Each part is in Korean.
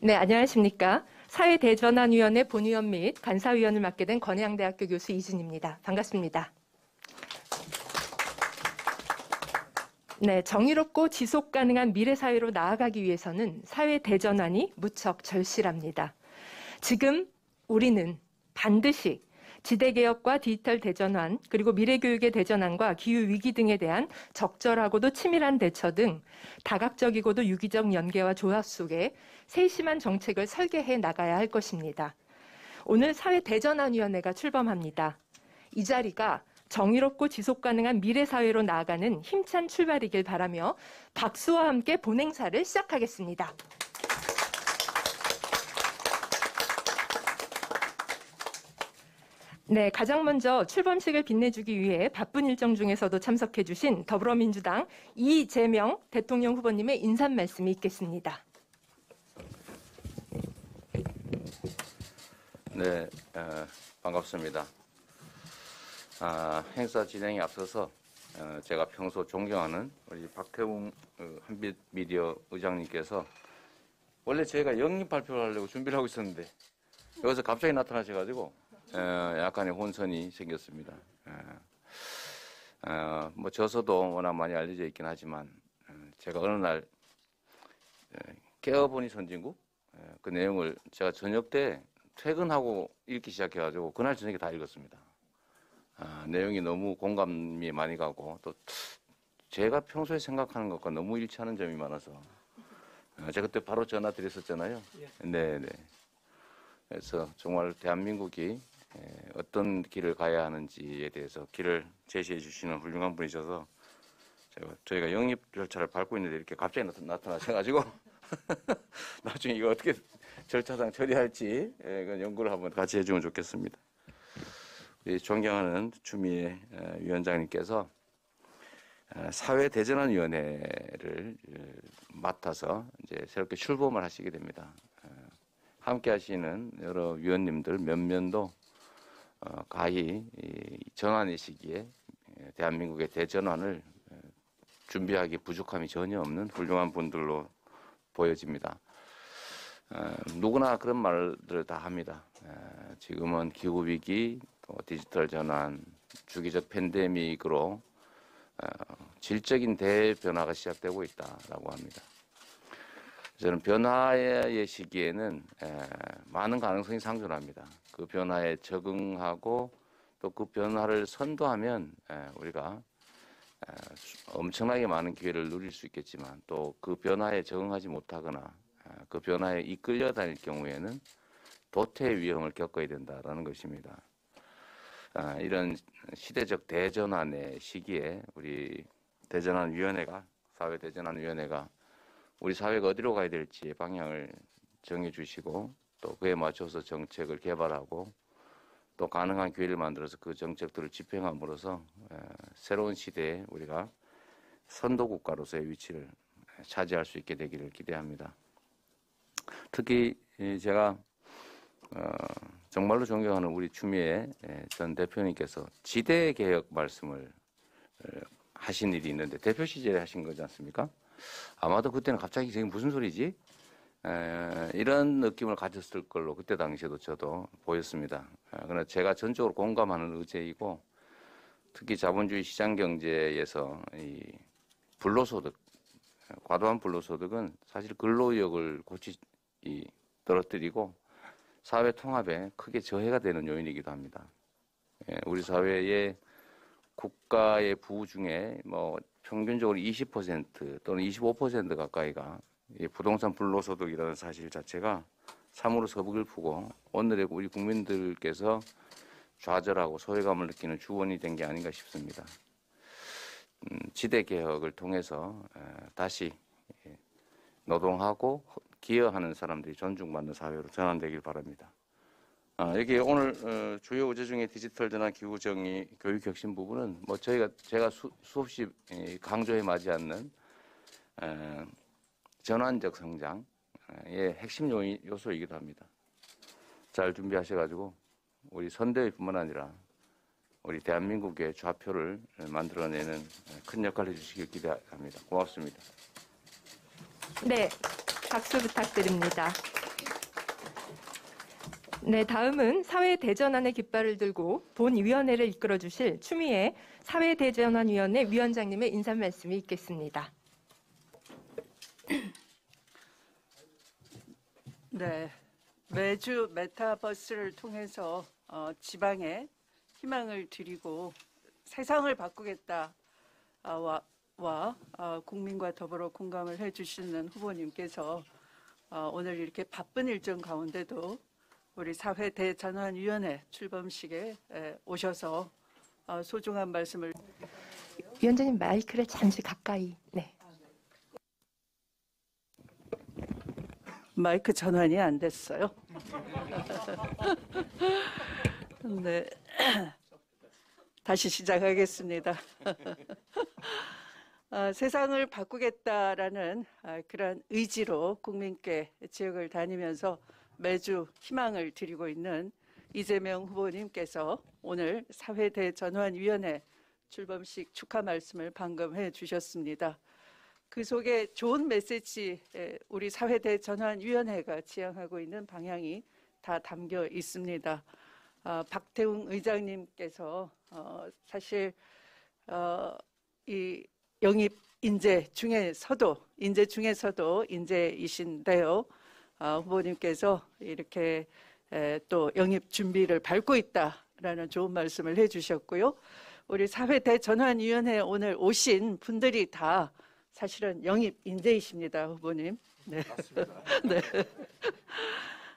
네, 안녕하십니까. 사회대전환위원회 본위원 및 간사위원을 맡게 된 건해양대학교 교수 이진입니다. 반갑습니다. 네, 정의롭고 지속 가능한 미래 사회로 나아가기 위해서는 사회 대전환이 무척 절실합니다. 지금 우리는 반드시 지대 개혁과 디지털 대전환, 그리고 미래 교육의 대전환과 기후 위기 등에 대한 적절하고도 치밀한 대처 등 다각적이고도 유기적 연계와 조합 속에 세심한 정책을 설계해 나가야 할 것입니다. 오늘 사회 대전환 위원회가 출범합니다. 이 자리가 정의롭고 지속 가능한 미래 사회로 나아가는 힘찬 출발이길 바라며 박수와 함께 본행사를 시작하겠습니다. 네, 가장 먼저 출범식을 빛내주기 위해 바쁜 일정 중에서도 참석해주신 더불어민주당 이재명 대통령 후보님의 인사 말씀이 있겠습니다. 네, 어, 반갑습니다. 아, 행사 진행에 앞서서 어, 제가 평소 존경하는 우리 박태웅 어, 한빛 미디어 의장님께서 원래 저희가 영입 발표를 하려고 준비를 하고 있었는데 여기서 갑자기 나타나셔가지고 어, 약간의 혼선이 생겼습니다. 어, 어, 뭐 저서도 워낙 많이 알려져 있긴 하지만 어, 제가 어느 날 어, 깨어보니 선진국 어, 그 내용을 제가 저녁 때 퇴근하고 읽기 시작해가지고 그날 저녁에 다 읽었습니다. 아, 내용이 너무 공감이 많이 가고 또 제가 평소에 생각하는 것과 너무 일치하는 점이 많아서 아, 제가 그때 바로 전화 드렸었잖아요. 네, 네. 그래서 정말 대한민국이 에, 어떤 길을 가야 하는지에 대해서 길을 제시해 주시는 훌륭한 분이셔서 저희가 영입 절차를 밟고 있는데 이렇게 갑자기 나타- 나타나셔가지고 나중에 이거 어떻게 절차상 처리할지 예, 그 연구를 한번 같이 해주면 좋겠습니다. 우리 존경하는 추미애 어, 위원장님께서 어, 사회 대전환 위원회를 어, 맡아서 이제 새롭게 출범을 하시게 됩니다. 어, 함께 하시는 여러 위원님들 몇몇도 어, 가히 이 전환의 시기에 예, 대한민국의 대전환을 어, 준비하기 부족함이 전혀 없는 훌륭한 분들로 보여집니다. 어, 누구나 그런 말들을 다 합니다. 어, 지금은 기후 위기, 또 디지털 전환, 주기적 팬데믹으로 어, 질적인 대변화가 시작되고 있다라고 합니다. 저는 변화의 시기에는 에, 많은 가능성이 상존합니다. 그 변화에 적응하고 또 그 변화를 선도하면 에, 우리가 엄청나게 많은 기회를 누릴 수 있겠지만 또 그 변화에 적응하지 못하거나 에, 그 변화에 이끌려 다닐 경우에는 도태의 위험을 겪어야 된다라는 것입니다. 아, 이런 시대적 대전환의 시기에 우리 대전환 위원회가 사회 대전환 위원회가 우리 사회가 어디로 가야 될지의 방향을 정해 주시고 또 그에 맞춰서 정책을 개발하고 또 가능한 기회를 만들어서 그 정책들을 집행함으로써 에, 새로운 시대에 우리가 선도 국가로서의 위치를 차지할 수 있게 되기를 기대합니다. 특히 이 제가 어, 정말로 존경하는 우리 추미애 예, 전 대표님께서 지대 개혁 말씀을 어, 하신 일이 있는데 대표 시절에 하신 거지 않습니까? 아마도 그때는 갑자기 지금 무슨 소리지? 에, 이런 느낌을 가졌을 걸로 그때 당시에도 저도 보였습니다. 아, 그러나 제가 전적으로 공감하는 의제이고 특히 자본주의 시장 경제에서 이 불로소득, 과도한 불로소득은 사실 근로력을 고치 이, 떨어뜨리고 사회 통합에 크게 저해가 되는 요인이기도 합니다. 예, 우리 사회의 국가의 부우 중에 뭐 평균적으로 20% 또는 25% 가까이가 이 부동산 불로소득이라는 사실 자체가 참으로 서글프고 오늘의 우리 국민들께서 좌절하고 소외감을 느끼는 주원이 된 게 아닌가 싶습니다. 음, 지대 개혁을 통해서 에, 다시 예, 노동하고 기여하는 사람들이 존중받는 사회로 전환되길 바랍니다. 아, 여기 오늘 어, 주요 의제 중에 디지털 전환 기후 정의 교육 혁신 부분은 뭐 저희가 제가 수, 수없이 이, 강조해 마지 않는 에, 전환적 성장의 핵심 요인, 요소이기도 합니다. 잘 준비하셔가지고 우리 선대위뿐만 아니라 우리 대한민국의 좌표를 만들어내는 큰 역할을 해주시길 기대합니다. 고맙습니다. 네, 박수 부탁드립니다. 네, 다음은 사회 대전환의 깃발을 들고 본 위원회를 이끌어 주실 추미애 사회 대전환 위원회 위원장님의 인사 말씀이 있겠습니다. 네, 매주 메타버스를 통해서 어, 지방에 희망을 드리고 세상을 바꾸겠다 아, 와, 와 어, 국민과 더불어 공감을 해주시는 후보님께서 어, 오늘 이렇게 바쁜 일정 가운데도 우리 사회 대전환위원회 출범식에 에, 오셔서 어, 소중한 말씀을 위원장님 마이크를 잠시 가까이. 네. 마이크 전환이 안 됐어요. 네. 다시 시작하겠습니다. 아, 세상을 바꾸겠다라는 아, 그런 의지로 국민께 지역을 다니면서 매주 희망을 드리고 있는 이재명 후보님께서 오늘 사회대 전환위원회 출범식 축하 말씀을 방금 해 주셨습니다. 그 속에 좋은 메시지 에, 우리 사회대 전환위원회가 지향하고 있는 방향이 다 담겨 있습니다. 아, 박태웅 의장님께서 어, 사실 어, 이 영입 인재 중에서도 인재 중에서도 인재이신데요. 아, 후보님께서 이렇게 에, 또 영입 준비를 밟고 있다라는 좋은 말씀을 해주셨고요. 우리 사회 대 전환위원회 오늘 오신 분들이 다 사실은 영입 인재이십니다, 후보님. 네. 네.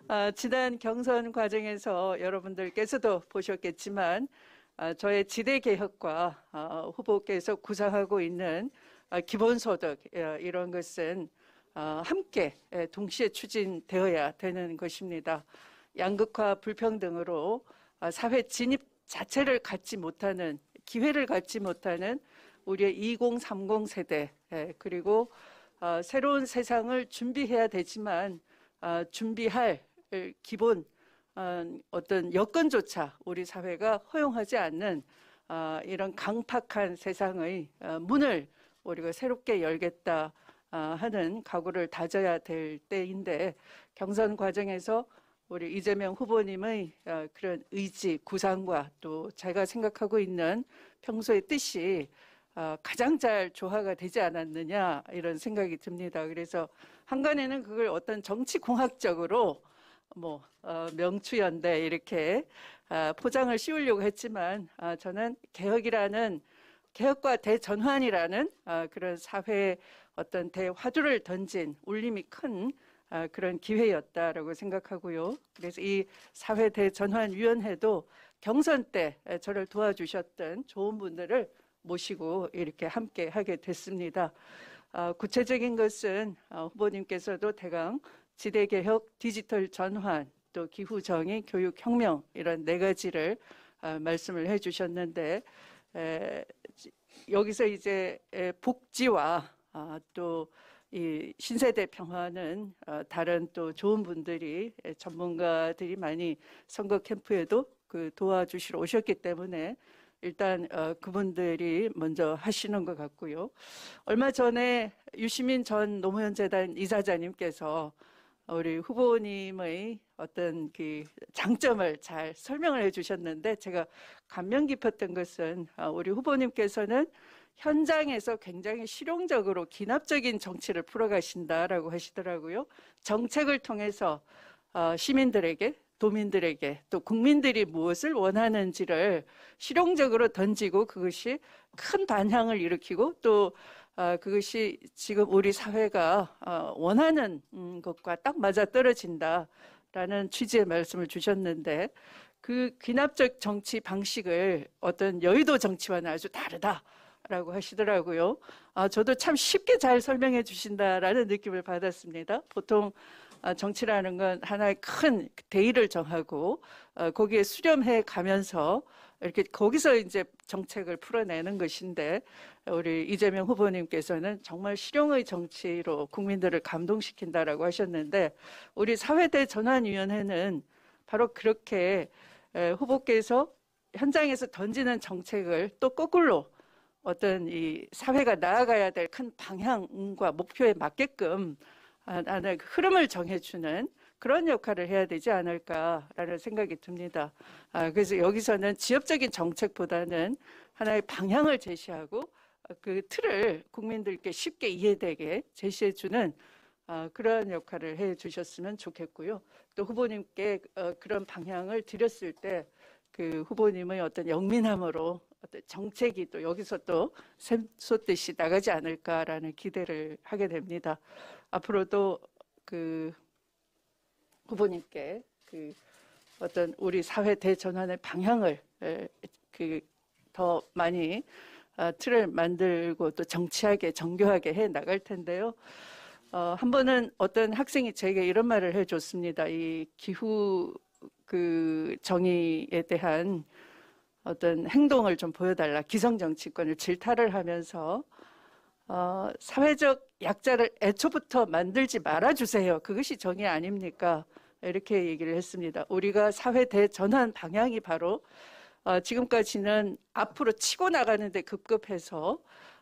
아, 지난 경선 과정에서 여러분들께서도 보셨겠지만 아, 저의 지대 개혁과 아, 후보께서 구상하고 있는 아, 기본소득 예, 이런 것은 아, 함께 예, 동시에 추진되어야 되는 것입니다. 양극화 불평등으로 아, 사회 진입 자체를 갖지 못하는 기회를 갖지 못하는 우리의 2030 세대 예, 그리고 어, 새로운 세상을 준비해야 되지만 어, 준비할 기본 어, 어떤 여건조차 우리 사회가 허용하지 않는 어, 이런 강팍한 세상의 어, 문을 우리가 새롭게 열겠다 어, 하는 각오를 다져야 될 때인데 경선 과정에서 우리 이재명 후보님의 어, 그런 의지, 구상과 또 제가 생각하고 있는 평소의 뜻이 어, 가장 잘 조화가 되지 않았느냐 이런 생각이 듭니다. 그래서 한간에는 그걸 어떤 정치 공학적으로 뭐 어, 명추연대 이렇게 아, 포장을 씌우려고 했지만 아, 저는 개혁이라는 개혁과 대전환이라는 아, 그런 사회의 어떤 대화두를 던진 울림이 큰 아, 그런 기회였다라고 생각하고요. 그래서 이 사회 대전환위원회도 경선 때 저를 도와주셨던 좋은 분들을 모시고 이렇게 함께 하게 됐습니다. 아, 구체적인 것은 아, 후보님께서도 대강 지대개혁, 디지털 전환, 또 기후정의, 교육혁명 이런 네 가지를 아, 말씀을 해주셨는데 여기서 이제 에, 복지와 아, 또이 신세대 평화는 어, 다른 또 좋은 분들이 에, 전문가들이 많이 선거 캠프에도 그 도와주시러 오셨기 때문에 일단 어, 그분들이 먼저 하시는 것 같고요. 얼마 전에 유시민 전 노무현 재단 이사장님께서 우리 후보님의 어떤 그 장점을 잘 설명을 해주셨는데 제가 감명 깊었던 것은 아, 우리 후보님께서는 현장에서 굉장히 실용적으로 기납적인 정치를 풀어가신다라고 하시더라고요. 정책을 통해서 어, 시민들에게 도민들에게 또 국민들이 무엇을 원하는지를 실용적으로 던지고 그것이 큰 반향을 일으키고 또 어, 그것이 지금 우리 사회가 어, 원하는 음, 것과 딱 맞아 떨어진다라는 취지의 말씀을 주셨는데 그 귀납적 정치 방식을 어떤 여의도 정치와는 아주 다르다 라고 하시더라고요. 아, 저도 참 쉽게 잘 설명해 주신다라는 느낌을 받았습니다. 보통 아, 정치라는 건 하나의 큰 대의를 정하고 어, 거기에 수렴해 가면서 이렇게 거기서 이제 정책을 풀어내는 것인데 우리 이재명 후보님께서는 정말 실용의 정치로 국민들을 감동시킨다라고 하셨는데 우리 사회대 전환위원회는 바로 그렇게 에, 후보께서 현장에서 던지는 정책을 또 거꾸로 어떤 이 사회가 나아가야 될 큰 방향과 목표에 맞게끔 아, 나는 그 흐름을 정해주는 그런 역할을 해야 되지 않을까라는 생각이 듭니다. 아, 그래서 여기서는 지역적인 정책보다는 하나의 방향을 제시하고 그 틀을 국민들께 쉽게 이해되게 제시해주는 아, 그런 역할을 해 주셨으면 좋겠고요. 또 후보님께 어, 그런 방향을 드렸을 때 그 후보님의 어떤 영민함으로 어떤 정책이 또 여기서 또 샘솟듯이 나가지 않을까라는 기대를 하게 됩니다. 앞으로도 그 후보님께 그 어떤 우리 사회 대전환의 방향을 그 더 많이 아, 틀을 만들고 또 정치하게 정교하게 해 나갈 텐데요. 어, 한 번은 어떤 학생이 저에게 이런 말을 해줬습니다. 이 기후 그 정의에 대한 어떤 행동을 좀 보여달라. 기성 정치권을 질타를 하면서 어, 사회적 약자를 애초부터 만들지 말아주세요. 그것이 정의 아닙니까? 이렇게 얘기를 했습니다. 우리가 사회 대전환 방향이 바로 어, 지금까지는 앞으로 치고 나가는데 급급해서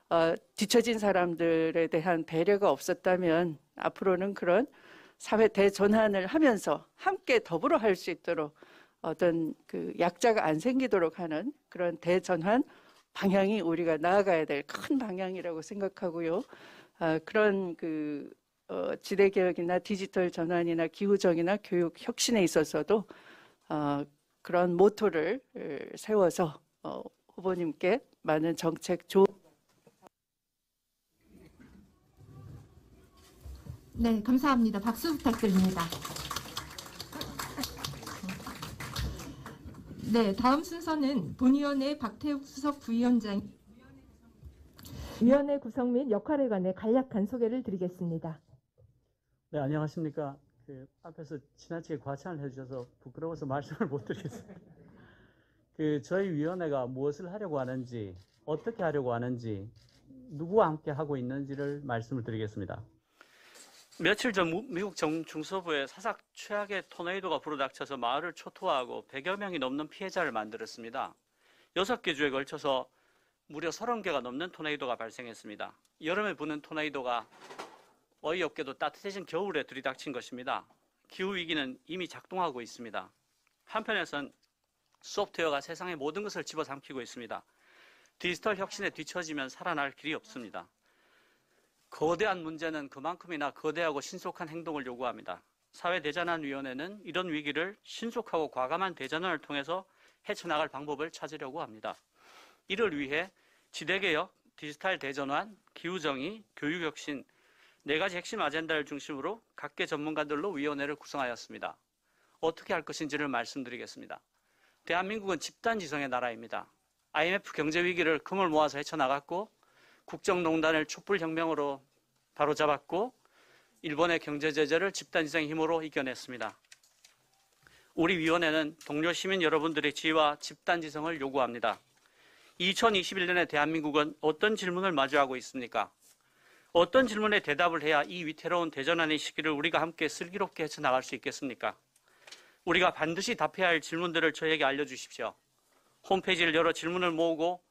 어, 뒤처진 사람들에 대한 배려가 없었다면 앞으로는 그런 사회 대전환을 하면서 함께 더불어 할 수 있도록 어떤 그 약자가 안 생기도록 하는 그런 대전환 방향이 우리가 나아가야 될 큰 방향이라고 생각하고요. 아, 그런 그 어, 지대 개혁이나 디지털 전환이나 기후정이나 교육 혁신에 있어서도 어, 그런 모토를 에, 세워서 어, 후보님께 많은 정책 좋은 네, 감사합니다. 박수 부탁드립니다. 네, 다음 순서는 본위원회 박태욱 수석 부위원장 위원회 구성 및 역할에 관해 간략한 소개를 드리겠습니다. 네, 안녕하십니까. 그 앞에서 지나치게 과찬을 해주셔서 부끄러워서 말씀을 못 드리겠습니다. 그 저희 위원회가 무엇을 하려고 하는지, 어떻게 하려고 하는지, 누구와 함께 하고 있는지를 말씀을 드리겠습니다. 며칠 전 무- 미국 정, 중서부에 사삭 최악의 토네이도가 불어닥쳐서 마을을 초토화하고 100여 명이 넘는 피해자를 만들었습니다. 여섯 개 주에 걸쳐서 무려 30개가 넘는 토네이도가 발생했습니다. 여름에 부는 토네이도가 어이없게도 따뜻해진 겨울에 들이닥친 것입니다. 기후위기는 이미 작동하고 있습니다. 한편에선 소프트웨어가 세상의 모든 것을 집어삼키고 있습니다. 디지털 혁신에 뒤처지면 살아날 길이 없습니다. 거대한 문제는 그만큼이나 거대하고 신속한 행동을 요구합니다. 사회대전환위원회는 이런 위기를 신속하고 과감한 대전환을 통해서 헤쳐나갈 방법을 찾으려고 합니다. 이를 위해 지대개혁, 디지털 대전환, 기후정의, 교육혁신, 네 가지 핵심 아젠다를 중심으로 각계 전문가들로 위원회를 구성하였습니다. 어떻게 할 것인지를 말씀드리겠습니다. 대한민국은 집단지성의 나라입니다. IMF 경제위기를 금을 모아서 헤쳐나갔고 국정농단을 촛불혁명으로 바로잡았고 일본의 경제제재를 집단지성의 힘으로 이겨냈습니다. 우리 위원회는 동료 시민 여러분들의 지혜와 집단지성을 요구합니다. 2021년에 대한민국은 어떤 질문을 마주하고 있습니까? 어떤 질문에 대답을 해야 이 위태로운 대전환의 시기를 우리가 함께 슬기롭게 헤쳐나갈 수 있겠습니까? 우리가 반드시 답해야 할 질문들을 저에게 알려주십시오. 홈페이지를 열어 질문을 모으고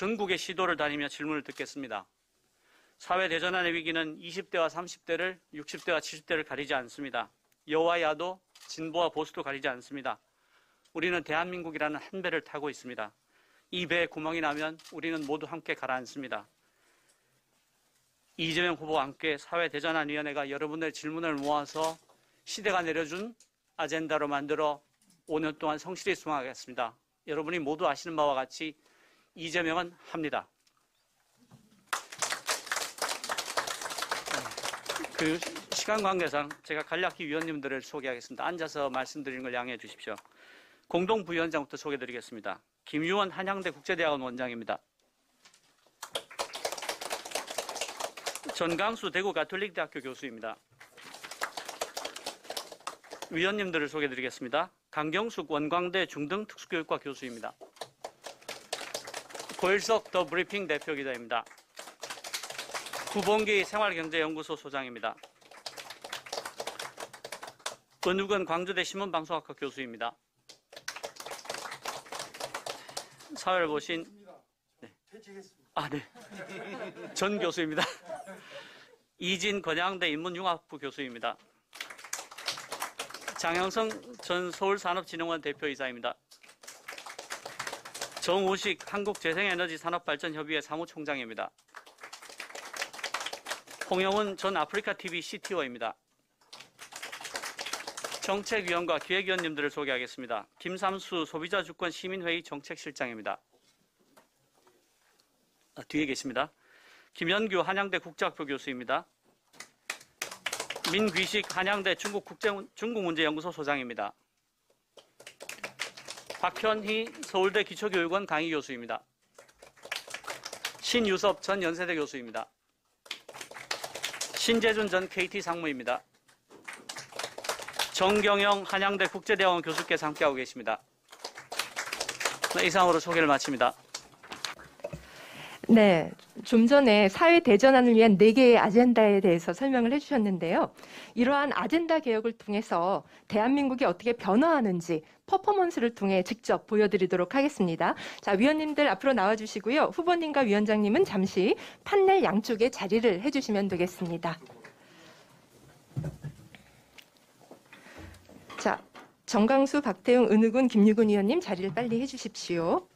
전국의 시도를 다니며 질문을 듣겠습니다. 사회 대전환의 위기는 20대와 30대를 60대와 70대를 가리지 않습니다. 여와 야도, 진보와 보수도 가리지 않습니다. 우리는 대한민국이라는 한 배를 타고 있습니다. 이 배에 구멍이 나면 우리는 모두 함께 가라앉습니다. 이재명 후보와 함께 사회대전환위원회가 여러분의 질문을 모아서 시대가 내려준 아젠다로 만들어 5년 동안 성실히 수행하겠습니다. 여러분이 모두 아시는 바와 같이 이재명은 합니다. 그 시간 관계상 제가 간략히 위원님들을 소개하겠습니다. 앉아서 말씀드리는 걸 양해해 주십시오. 공동부위원장부터 소개드리겠습니다. 김유원 한양대 국제대학원 원장입니다. 전강수 대구 가톨릭대학교 교수입니다. 위원님들을 소개드리겠습니다. 강경숙 원광대 중등 특수교육과 교수입니다. 고일석 더 브리핑 대표 기자입니다. 구봉기 생활경제연구소 소장입니다. 권우근 광주대 신문방송학과 교수입니다. 사회를 보신 네. 아, 네. 전 교수입니다. 이진 건양대 인문융합부 교수입니다. 장영성 전 서울산업진흥원 대표이사입니다. 정우식 한국재생에너지 산업발전협의회 사무총장입니다. 홍영훈 전 아프리카TV CTO입니다. 정책위원과 기획위원님들을 소개하겠습니다. 김삼수 소비자주권 시민회의 정책실장입니다. 아, 뒤에 계십니다. 김현규 한양대 국제학부 교수입니다. 민귀식 한양대 중국 국제, 중국문제연구소 소장입니다. 박현희 서울대 기초교육원 강의 교수입니다. 신유섭 전 연세대 교수입니다. 신재준 전 KT 상무입니다. 정경영 한양대 국제대학원 교수께서 함께하고 계십니다. 네, 이상으로 소개를 마칩니다. 네, 좀 전에 사회 대전환을 위한 네 개의 아젠다에 대해서 설명을 해주셨는데요. 이러한 아젠다 개혁을 통해서 대한민국이 어떻게 변화하는지 퍼포먼스를 통해 직접 보여드리도록 하겠습니다. 자, 위원님들 앞으로 나와주시고요. 후보님과 위원장님은 잠시 판넬 양쪽에 자리를 해주시면 되겠습니다. 자, 정강수, 박태웅, 은우군, 김유근 위원님 자리를 빨리 해주십시오.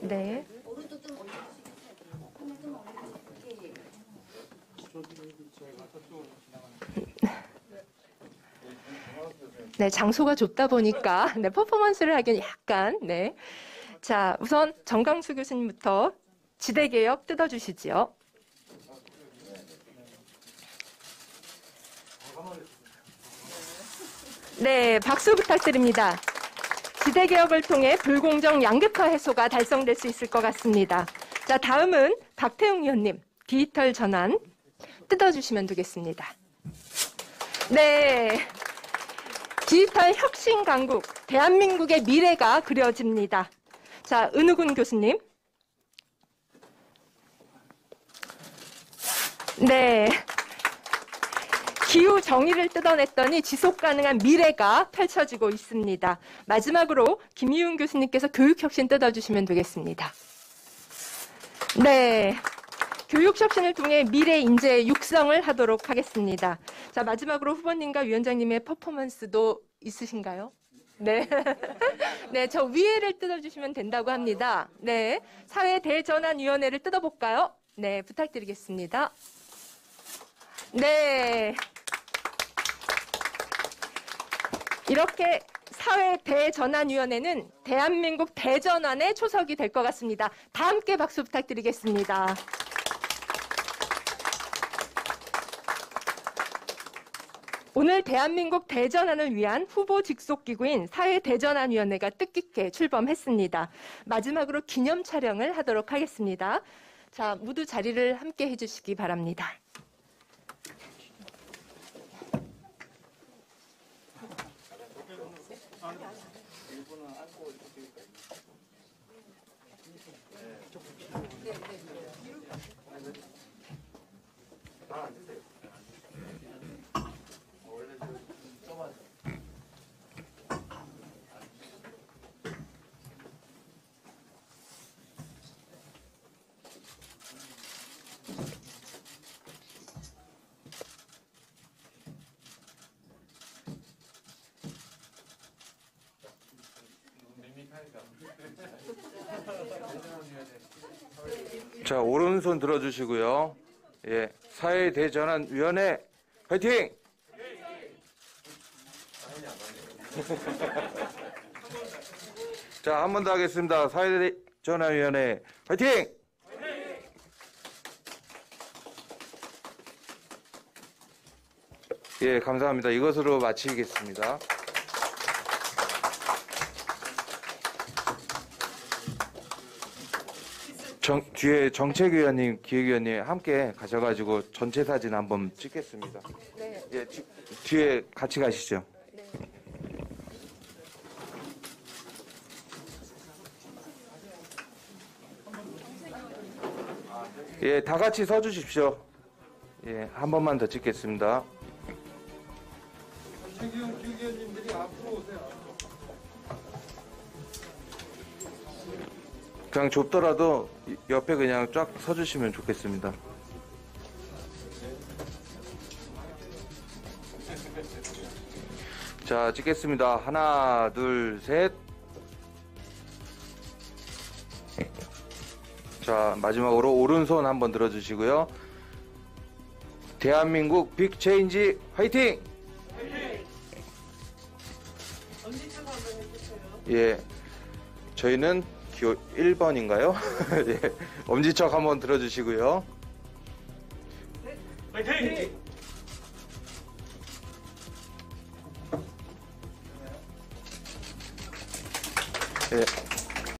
네. 네, 장소가 좁다 보니까 네, 퍼포먼스를 하기엔 약간 네. 자, 우선 정강수 교수님부터 지대 개혁 뜯어 주시지요. 네, 박수 부탁드립니다. 지대 개혁을 통해 불공정 양극화 해소가 달성될 수 있을 것 같습니다. 자, 다음은 박태웅 위원님 디지털 전환 뜯어 주시면 되겠습니다. 네. 디지털 혁신 강국, 대한민국의 미래가 그려집니다. 자, 은우군 교수님. 네. 기후 정의를 뜯어냈더니 지속 가능한 미래가 펼쳐지고 있습니다. 마지막으로 김희훈 교수님께서 교육혁신 뜯어주시면 되겠습니다. 네. 교육혁신을 통해 미래 인재 육성을 하도록 하겠습니다. 자, 마지막으로 후보님과 위원장님의 퍼포먼스도 있으신가요? 네. 네, 저 위에를 뜯어주시면 된다고 합니다. 네. 사회 대전환위원회를 뜯어볼까요? 네, 부탁드리겠습니다. 네. 이렇게 사회 대전환위원회는 대한민국 대전환의 초석이 될 것 같습니다. 다 함께 박수 부탁드리겠습니다. 오늘 대한민국 대전환을 위한 후보 직속 기구인 사회 대전환 위원회가 뜻깊게 출범했습니다. 마지막으로 기념 촬영을 하도록 하겠습니다. 자, 모두 자리를 함께 해 주시기 바랍니다. 자, 오른손 들어주시고요. 예, 사회대전환위원회 화이팅! 자, 한 번 더 하겠습니다. 사회대전환위원회 화이팅! 예, 감사합니다. 이것으로 마치겠습니다. 정, 뒤에 정책위원님, 기획위원님 함께 가셔가지고 전체 사진 한번 찍겠습니다. 네. 예, 뒤, 뒤에 같이 가시죠. 예, 다 같이 서 주십시오. 예, 한 번만 더 찍겠습니다. 그냥 좁더라도 옆에 그냥 쫙 서주시면 좋겠습니다. 자, 찍겠습니다. 하나, 둘, 셋. 자, 마지막으로 오른손 한번 들어주시고요. 대한민국 빅체인지 화이팅! 화이팅! 예. 저희는 1번인가요? 예. 엄지척 한번 들어주시고요. 예.